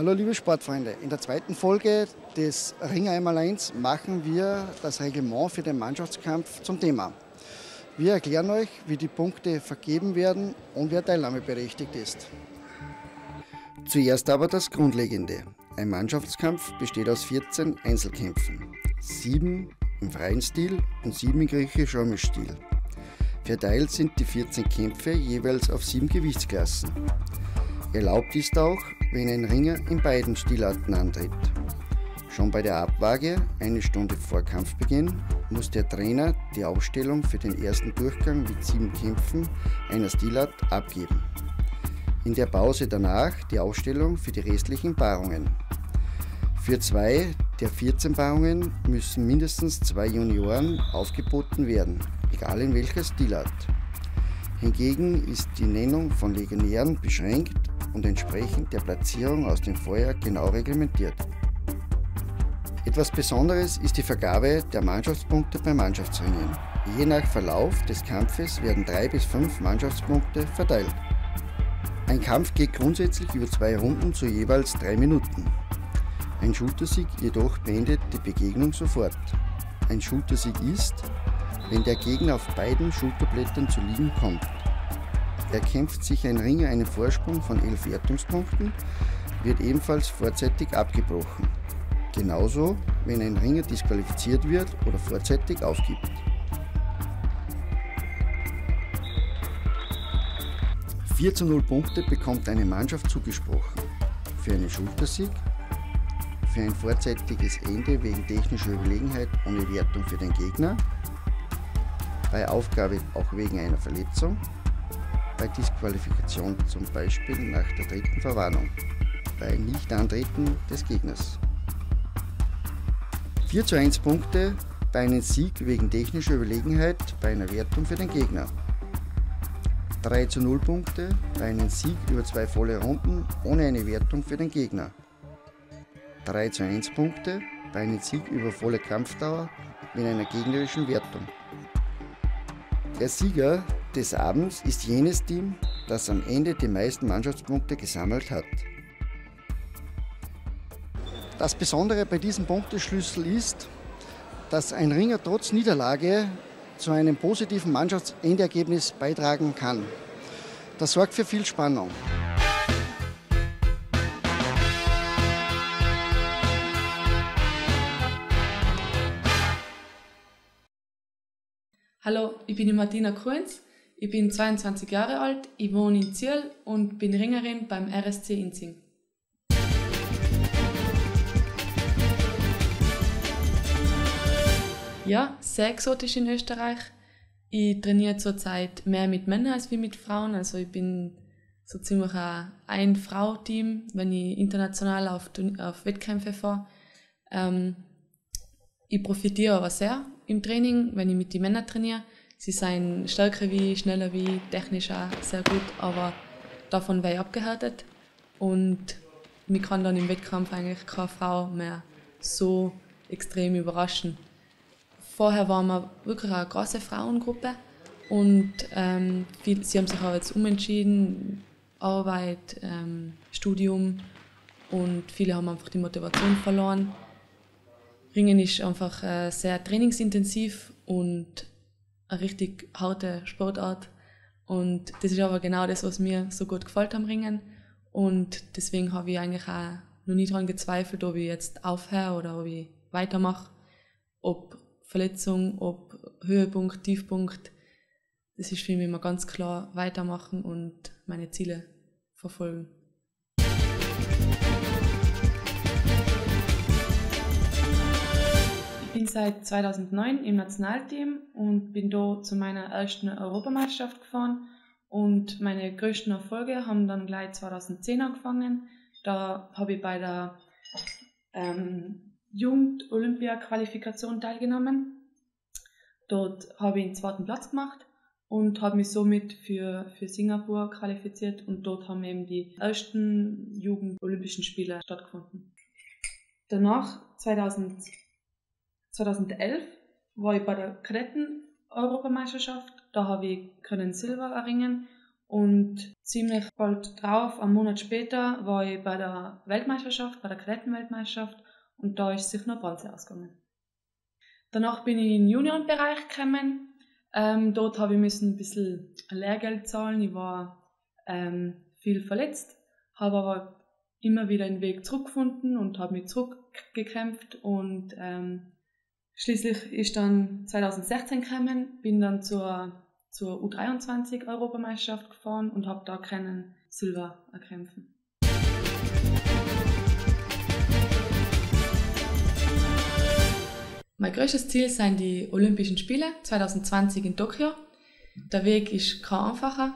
Hallo liebe Sportfreunde, in der zweiten Folge des Ring einmal 1 machen wir das Reglement für den Mannschaftskampf zum Thema. Wir erklären euch, wie die Punkte vergeben werden und wer teilnahmeberechtigt ist. Zuerst aber das Grundlegende. Ein Mannschaftskampf besteht aus 14 Einzelkämpfen, 7 im freien Stil und 7 im griechischen Stil. Verteilt sind die 14 Kämpfe jeweils auf 7 Gewichtsklassen. Erlaubt ist auch, wenn ein Ringer in beiden Stilarten antritt. Schon bei der Abwaage, eine Stunde vor Kampfbeginn, muss der Trainer die Aufstellung für den ersten Durchgang mit sieben Kämpfen einer Stilart abgeben. In der Pause danach die Aufstellung für die restlichen Paarungen. Für zwei der 14 Paarungen müssen mindestens zwei Junioren aufgeboten werden, egal in welcher Stilart. Hingegen ist die Nennung von Legionären beschränkt und entsprechend der Platzierung aus dem Vorjahr genau reglementiert. Etwas Besonderes ist die Vergabe der Mannschaftspunkte bei Mannschaftsringen. Je nach Verlauf des Kampfes werden drei bis fünf Mannschaftspunkte verteilt. Ein Kampf geht grundsätzlich über zwei Runden zu jeweils drei Minuten. Ein Schultersieg jedoch beendet die Begegnung sofort. Ein Schultersieg ist, wenn der Gegner auf beiden Schulterblättern zu liegen kommt. Erkämpft sich ein Ringer einen Vorsprung von elf Wertungspunkten, wird ebenfalls vorzeitig abgebrochen. Genauso, wenn ein Ringer disqualifiziert wird oder vorzeitig aufgibt. Vier zu 0 Punkte bekommt eine Mannschaft zugesprochen. Für einen Schultersieg, für ein vorzeitiges Ende wegen technischer Überlegenheit ohne Wertung für den Gegner, bei Aufgabe auch wegen einer Verletzung, bei Disqualifikation zum Beispiel nach der dritten Verwarnung, bei Nichtantreten des Gegners. 4 zu 1 Punkte bei einem Sieg wegen technischer Überlegenheit bei einer Wertung für den Gegner. 3 zu 0 Punkte bei einem Sieg über zwei volle Runden ohne eine Wertung für den Gegner. 3 zu 1 Punkte bei einem Sieg über volle Kampfdauer mit einer gegnerischen Wertung. Der Sieger des Abends ist jenes Team, das am Ende die meisten Mannschaftspunkte gesammelt hat. Das Besondere bei diesem Punkteschlüssel ist, dass ein Ringer trotz Niederlage zu einem positiven Mannschaftsendergebnis beitragen kann. Das sorgt für viel Spannung. Hallo, ich bin die Martina Krönz. Ich bin 22 Jahre alt, ich wohne in Ziel und bin Ringerin beim RSC Inzing. Ja, sehr exotisch in Österreich. Ich trainiere zurzeit mehr mit Männern als mit Frauen. Also ich bin so ziemlich ein Ein-Frau-Team, wenn ich international auf, auf Wettkämpfe fahre. Ähm, ich profitiere aber sehr im Training, wenn ich mit den Männern trainiere Sie sind stärker wie, schneller wie, technisch auch sehr gut, aber davon wäre ich abgehärtet. Und mich kann dann im Wettkampf eigentlich keine Frau mehr so extrem überraschen. Vorher waren wir wirklich eine große Frauengruppe und ähm, viel, sie haben sich auch jetzt umentschieden, Arbeit, ähm, Studium und viele haben einfach die Motivation verloren. Ringen ist einfach äh, sehr trainingsintensiv und eine richtig harte Sportart. Und das ist aber genau das, was mir so gut gefällt am Ringen. Und deswegen habe ich eigentlich auch noch nie daran gezweifelt, ob ich jetzt aufhöre oder ob ich weitermache. Ob Verletzung, ob Höhepunkt, Tiefpunkt. Das ist für mich immer ganz klar weitermachen und meine Ziele verfolgen. Seit 2009 im Nationalteam und bin dort zu meiner ersten Europameisterschaft gefahren. Und meine größten Erfolge haben dann gleich 2010 angefangen. Da habe ich bei der ähm, Jugend-Olympia-Qualifikation teilgenommen. Dort habe ich den zweiten Platz gemacht und habe mich somit für, für Singapur qualifiziert und dort haben eben die ersten Jugend-Olympischen Spiele stattgefunden. Danach, 2000 2011 war ich bei der Kadetten-Europameisterschaft. Da habe ich können Silber erringen Und ziemlich bald drauf, am Monat später, war ich bei der Weltmeisterschaft, bei der Kadettenweltmeisterschaft und da ist sich noch Bronze ausgegangen. Danach bin ich in den Juniorenbereich gekommen. Ähm, dort habe ich müssen ein bisschen Lehrgeld zahlen. Ich war ähm, viel verletzt, habe aber immer wieder einen Weg zurückgefunden und habe mich zurückgekämpft und ähm, schließlich ist dann 2016 gekommen, bin dann zur, zur U23 Europameisterschaft gefahren und habe da keinen Silber erkämpfen. Mein größtes Ziel sind die Olympischen Spiele 2020 in Tokio. Der Weg ist kein einfacher.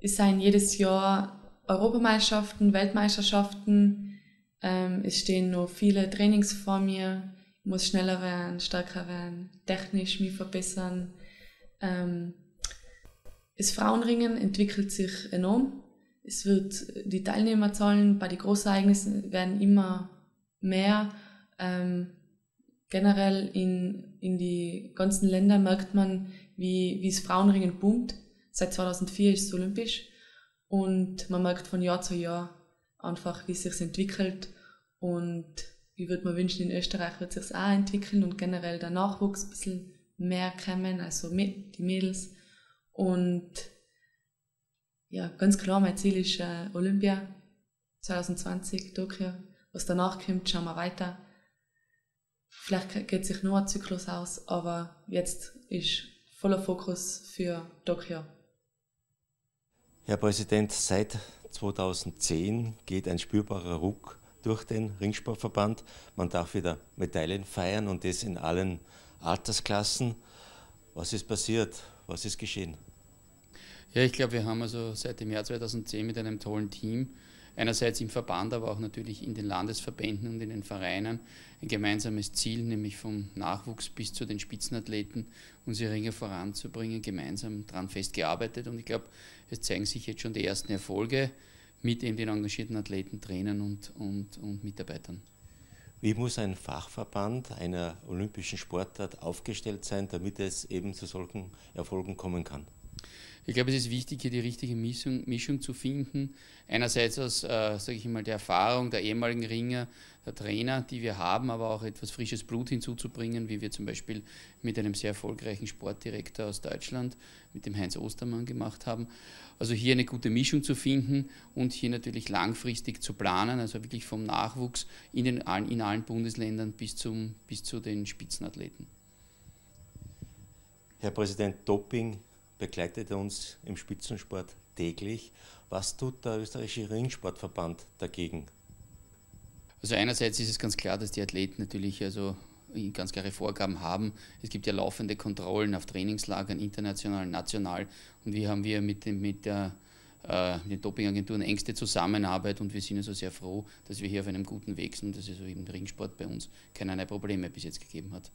Es sind jedes Jahr Europameisterschaften, Weltmeisterschaften. Ähm, es stehen noch viele Trainings vor mir. Muss schneller werden, stärker werden, technisch mich verbessern. Ähm, das Frauenringen entwickelt sich enorm. Es wird, die Teilnehmerzahlen bei den Großereignissen werden immer mehr. Ähm, generell in, in die ganzen Länder merkt man, wie, wie das Frauenringen boomt. Seit 2004 ist es olympisch und man merkt von Jahr zu Jahr einfach, wie es sich entwickelt und ich würde mir wünschen, in Österreich wird sich auch entwickeln und generell der Nachwuchs ein bisschen mehr kommen, also die Mädels. Und ja, ganz klar, mein Ziel ist äh, Olympia 2020, Tokio. Was danach kommt, schauen wir weiter. Vielleicht geht sich nur ein Zyklus aus, aber jetzt ist voller Fokus für Tokio. Herr Präsident, seit 2010 geht ein spürbarer Ruck durch den Ringsportverband. Man darf wieder Medaillen feiern und das in allen Altersklassen. Was ist passiert? Was ist geschehen? Ja, ich glaube, wir haben also seit dem Jahr 2010 mit einem tollen Team einerseits im Verband, aber auch natürlich in den Landesverbänden und in den Vereinen ein gemeinsames Ziel, nämlich vom Nachwuchs bis zu den Spitzenathleten, unsere Ringe voranzubringen, gemeinsam daran festgearbeitet. Und ich glaube, es zeigen sich jetzt schon die ersten Erfolge mit eben den engagierten Athleten, Trainern und, und, und Mitarbeitern. Wie muss ein Fachverband einer olympischen Sportart aufgestellt sein, damit es eben zu solchen Erfolgen kommen kann? Ich glaube, es ist wichtig, hier die richtige Mischung, Mischung zu finden. Einerseits aus, äh, sage ich mal, der Erfahrung der ehemaligen Ringer, der Trainer, die wir haben, aber auch etwas frisches Blut hinzuzubringen, wie wir zum Beispiel mit einem sehr erfolgreichen Sportdirektor aus Deutschland, mit dem Heinz Ostermann gemacht haben. Also hier eine gute Mischung zu finden und hier natürlich langfristig zu planen, also wirklich vom Nachwuchs in, den, in allen Bundesländern bis, zum, bis zu den Spitzenathleten. Herr Präsident, Doping begleitet uns im Spitzensport täglich. Was tut der österreichische Ringsportverband dagegen? Also einerseits ist es ganz klar, dass die Athleten natürlich also ganz klare Vorgaben haben. Es gibt ja laufende Kontrollen auf Trainingslagern, international, national. Und wir haben wir mit, dem, mit der äh, mit den Dopingagenturen engste Zusammenarbeit und wir sind also sehr froh, dass wir hier auf einem guten Weg sind, dass es also im Ringsport bei uns keinerlei Probleme bis jetzt gegeben hat.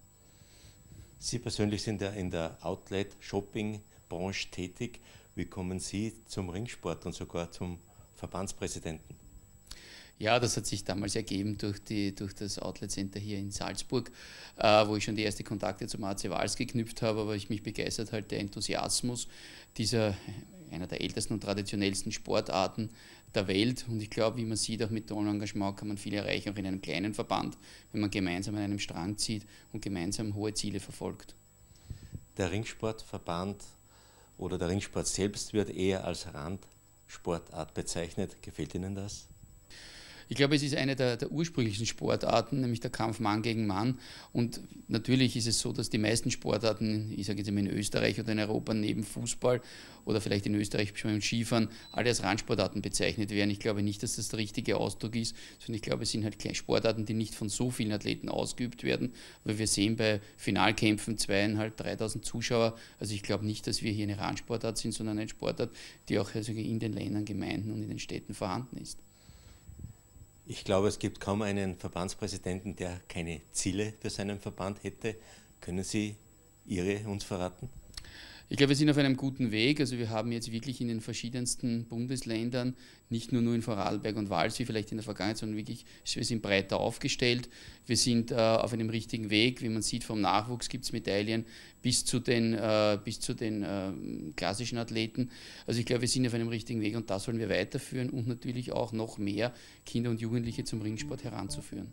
Sie persönlich sind ja in der Outlet-Shopping- Branche tätig. Wie kommen Sie zum Ringsport und sogar zum Verbandspräsidenten? Ja, das hat sich damals ergeben durch, die, durch das Outlet Center hier in Salzburg, äh, wo ich schon die ersten Kontakte zum AC Wals geknüpft habe, aber ich mich begeistert halt der Enthusiasmus dieser einer der ältesten und traditionellsten Sportarten der Welt. Und ich glaube, wie man sieht, auch mit tollen Engagement kann man viel erreichen, auch in einem kleinen Verband, wenn man gemeinsam an einem Strang zieht und gemeinsam hohe Ziele verfolgt. Der Ringsportverband oder der Ringsport selbst wird eher als Randsportart bezeichnet. Gefällt Ihnen das? Ich glaube, es ist eine der, der, ursprünglichsten Sportarten, nämlich der Kampf Mann gegen Mann. Und natürlich ist es so, dass die meisten Sportarten, ich sage jetzt mal in Österreich oder in Europa, neben Fußball oder vielleicht in Österreich schon beim Skifahren, alle als Randsportarten bezeichnet werden. Ich glaube nicht, dass das der richtige Ausdruck ist, sondern ich glaube, es sind halt Sportarten, die nicht von so vielen Athleten ausgeübt werden. Weil wir sehen bei Finalkämpfen zweieinhalb, dreitausend Zuschauer. Also ich glaube nicht, dass wir hier eine Randsportart sind, sondern eine Sportart, die auch also in den Ländern, Gemeinden und in den Städten vorhanden ist. Ich glaube, es gibt kaum einen Verbandspräsidenten, der keine Ziele für seinen Verband hätte. Können Sie Ihre uns verraten? Ich glaube, wir sind auf einem guten Weg. Also wir haben jetzt wirklich in den verschiedensten Bundesländern, nicht nur, nur in Vorarlberg und Wals, wie vielleicht in der Vergangenheit, sondern wirklich, wir sind breiter aufgestellt. Wir sind äh, auf einem richtigen Weg. Wie man sieht, vom Nachwuchs gibt es Medaillen bis zu den, äh, bis zu den äh, klassischen Athleten. Also ich glaube, wir sind auf einem richtigen Weg und das wollen wir weiterführen und natürlich auch noch mehr Kinder und Jugendliche zum Ringsport heranzuführen.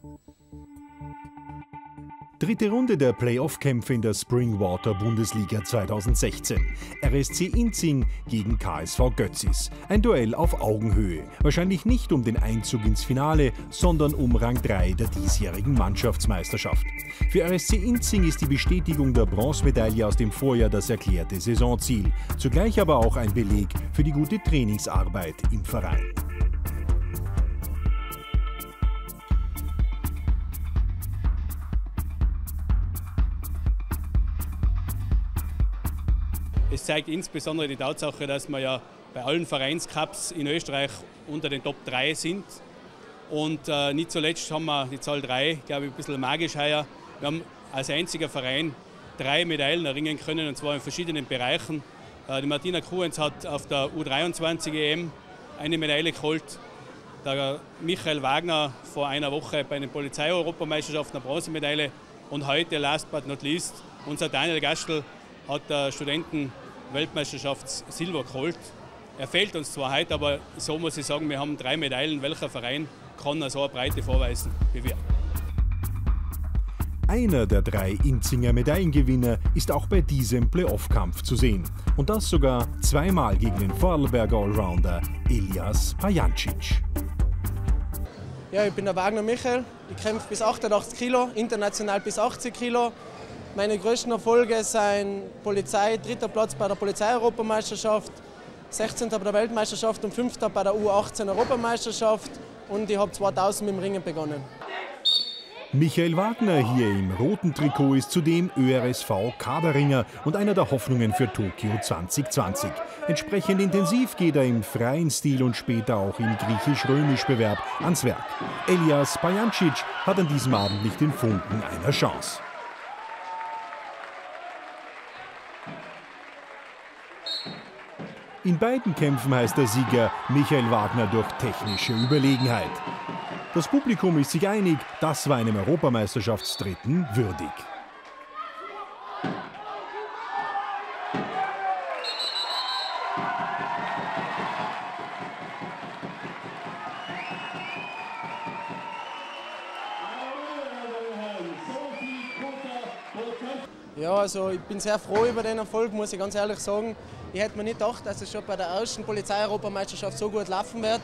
Dritte Runde der Playoff-Kämpfe in der Springwater Bundesliga 2016. RSC Inzing gegen KSV Götzis. Ein Duell auf Augenhöhe. Wahrscheinlich nicht um den Einzug ins Finale, sondern um Rang 3 der diesjährigen Mannschaftsmeisterschaft. Für RSC Inzing ist die Bestätigung der Bronzemedaille aus dem Vorjahr das erklärte Saisonziel. Zugleich aber auch ein Beleg für die gute Trainingsarbeit im Verein. Es zeigt insbesondere die Tatsache, dass wir ja bei allen Vereinscups in Österreich unter den Top 3 sind. Und äh, nicht zuletzt haben wir die Zahl 3, glaube ich, ein bisschen magisch heuer. Wir haben als einziger Verein drei Medaillen erringen können, und zwar in verschiedenen Bereichen. Äh, die Martina Kruens hat auf der U23 EM eine Medaille geholt. Der Michael Wagner vor einer Woche bei den Polizei-Europameisterschaften eine Bronzemedaille. Und heute, last but not least, unser Daniel Gastl hat der Studenten-Weltmeisterschaft Silber geholt. Er fehlt uns zwar heute, aber so muss ich sagen, wir haben drei Medaillen. Welcher Verein kann so eine Breite vorweisen wie wir? Einer der drei Inzinger Medaillengewinner ist auch bei diesem Playoff-Kampf zu sehen. Und das sogar zweimal gegen den Vorarlberger Allrounder Elias Pajancic. Ja, ich bin der Wagner Michael. Ich kämpfe bis 88 Kilo, international bis 80 Kilo. Meine größten Erfolge sind Polizei, dritter Platz bei der Polizei-Europameisterschaft, 16. bei der Weltmeisterschaft und 5. bei der U18-Europameisterschaft und ich habe 2000 mit dem Ringen begonnen. Michael Wagner hier im roten Trikot ist zudem ÖRSV-Kaderringer und einer der Hoffnungen für Tokio 2020. Entsprechend intensiv geht er im freien Stil und später auch im griechisch-römisch-Bewerb ans Werk. Elias Pajancic hat an diesem Abend nicht den Funken einer Chance. In beiden Kämpfen heißt der Sieger Michael Wagner durch technische Überlegenheit. Das Publikum ist sich einig, das war einem Europameisterschaftsdritten würdig. Ja, also ich bin sehr froh über den Erfolg, muss ich ganz ehrlich sagen. Ich hätte mir nicht gedacht, dass es schon bei der ersten Polizei-Europameisterschaft so gut laufen wird.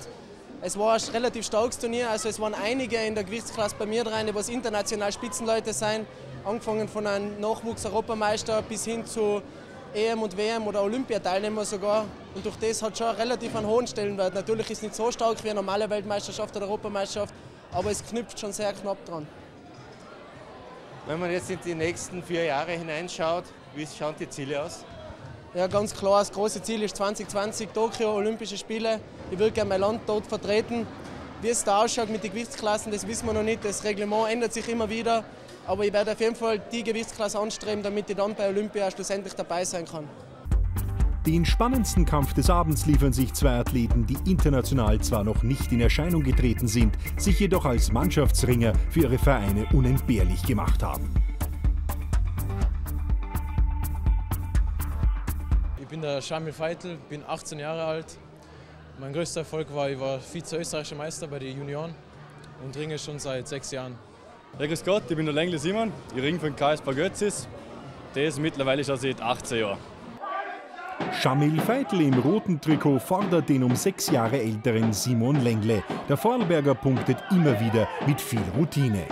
Es war ein relativ starkes Turnier, also es waren einige in der Gewichtsklasse bei mir drin, die international Spitzenleute sind, angefangen von einem Nachwuchs-Europameister bis hin zu EM und WM oder Olympiateilnehmer sogar. Und durch das hat schon relativ einen hohen Stellenwert. Natürlich ist es nicht so stark wie eine normale Weltmeisterschaft oder Europameisterschaft, aber es knüpft schon sehr knapp dran. Wenn man jetzt in die nächsten vier Jahre hineinschaut, wie schauen die Ziele aus? Ja, ganz klar, das große Ziel ist 2020 Tokio, Olympische Spiele. Ich will gerne mein Land dort vertreten. Wie es da ausschaut mit den Gewichtsklassen, das wissen wir noch nicht. Das Reglement ändert sich immer wieder. Aber ich werde auf jeden Fall die Gewichtsklasse anstreben, damit ich dann bei Olympia schlussendlich dabei sein kann. Den spannendsten Kampf des Abends liefern sich zwei Athleten, die international zwar noch nicht in Erscheinung getreten sind, sich jedoch als Mannschaftsringer für ihre Vereine unentbehrlich gemacht haben. Bin der Shamil Feitel, bin 18 Jahre alt. Mein größter Erfolg war, ich war Vize-Österreichischer Meister bei den Junioren und ringe schon seit sechs Jahren. Ja, grüß Gott, ich bin der Lengle Simon, ich ringe von KSP Götzis. Der ist mittlerweile schon seit 18 Jahren. Shamil Feitel im roten Trikot fordert den um sechs Jahre älteren Simon Lengle. Der Vorarlberger punktet immer wieder mit viel Routine.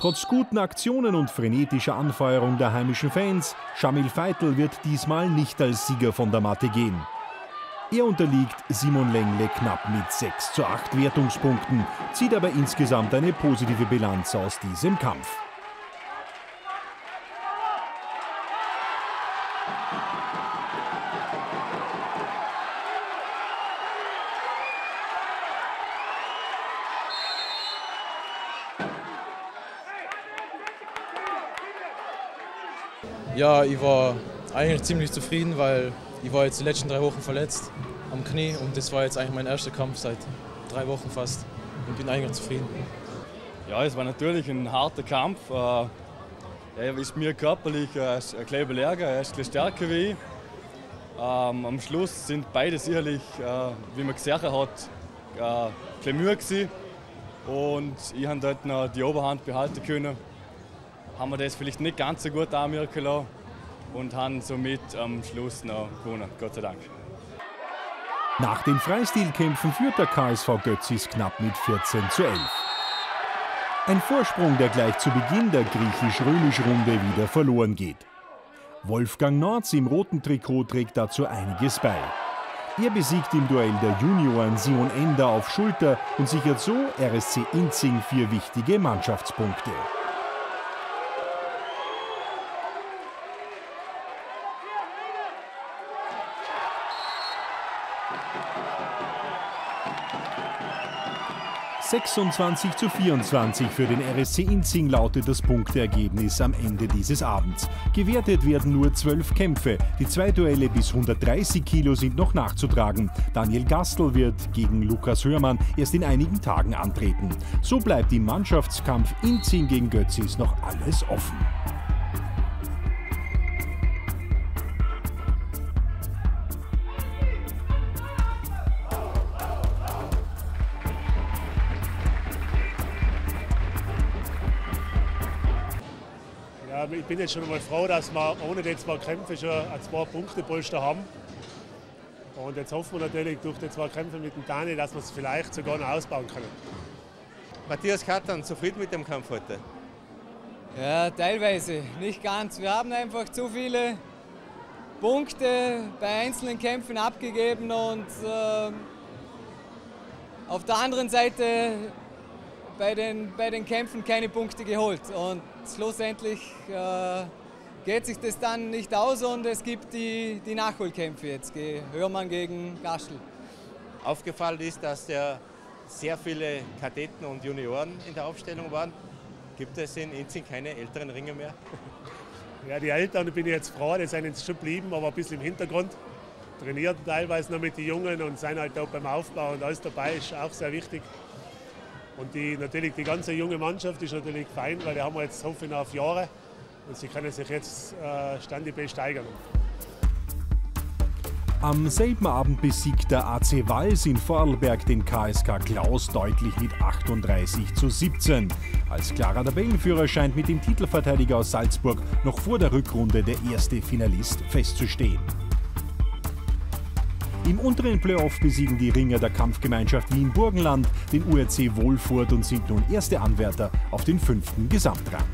Trotz guten Aktionen und frenetischer Anfeuerung der heimischen Fans, Shamil Feitel wird diesmal nicht als Sieger von der Matte gehen. Er unterliegt Simon Lengle knapp mit 6 zu 8 Wertungspunkten, zieht aber insgesamt eine positive Bilanz aus diesem Kampf. Ja, ich war eigentlich ziemlich zufrieden, weil ich war jetzt die letzten drei Wochen verletzt am Knie und das war jetzt eigentlich mein erster Kampf seit drei Wochen fast und bin eigentlich zufrieden. Ja, es war natürlich ein harter Kampf. Äh, er ist mir körperlich äh, ein kleiner Beläger, er ist ein stärker wie ich. Ähm, am Schluss sind beide sicherlich, äh, wie man gesehen hat, äh, ein bisschen Mühe gewesen. Und ich habe dort noch die Oberhand behalten können. Haben wir das vielleicht nicht ganz so gut anmerken lassen und haben somit am Schluss noch gewonnen, Gott sei Dank. Nach den Freistilkämpfen führt der KSV Götzis knapp mit 14 zu 11. Ein Vorsprung, der gleich zu Beginn der griechisch-römisch-Runde wieder verloren geht. Wolfgang Norz im roten Trikot trägt dazu einiges bei. Er besiegt im Duell der Junioren Simon Ender auf Schulter und sichert so RSC Inzing vier wichtige Mannschaftspunkte. 26 zu 24 für den RSC Inzing lautet das Punkteergebnis am Ende dieses Abends. Gewertet werden nur zwölf Kämpfe. Die zwei Duelle bis 130 Kilo sind noch nachzutragen. Daniel Gastel wird gegen Lukas Hörmann erst in einigen Tagen antreten. So bleibt im Mannschaftskampf Inzing gegen Götzis noch alles offen. Ich bin jetzt schon einmal froh, dass wir ohne die zwei Kämpfe schon ein zwei Punkte Polster haben. Und jetzt hoffen wir natürlich durch die zwei Kämpfe mit dem Dani, dass wir es vielleicht sogar noch ausbauen können. Matthias Kattern, zufrieden mit dem Kampf heute? Ja, teilweise. Nicht ganz. Wir haben einfach zu viele Punkte bei einzelnen Kämpfen abgegeben und äh, auf der anderen Seite bei den, bei den Kämpfen keine Punkte geholt. Und schlussendlich äh, geht sich das dann nicht aus und es gibt die, die Nachholkämpfe jetzt. Hörmann gegen Gaschel. Aufgefallen ist, dass ja sehr viele Kadetten und Junioren in der Aufstellung waren. Gibt es in Inzing keine älteren Ringe mehr? Ja, die Eltern bin ich jetzt froh, die sind jetzt schon geblieben, aber ein bisschen im Hintergrund. Trainieren teilweise noch mit den Jungen und sind halt auch beim Aufbau und alles dabei, ist auch sehr wichtig. Und die, natürlich die ganze junge Mannschaft ist natürlich fein, weil die haben wir jetzt hoffen auf Jahre und sie können sich jetzt äh, standibel steigern. Am selben Abend besiegt der AC Wals in Vorarlberg den KSK Klaus deutlich mit 38 zu 17. Als klarer Tabellenführer scheint mit dem Titelverteidiger aus Salzburg noch vor der Rückrunde der erste Finalist festzustehen. Im unteren Playoff besiegen die Ringer der Kampfgemeinschaft Wien-Burgenland den URC Wohlfurt und sind nun erste Anwärter auf den fünften Gesamtrang.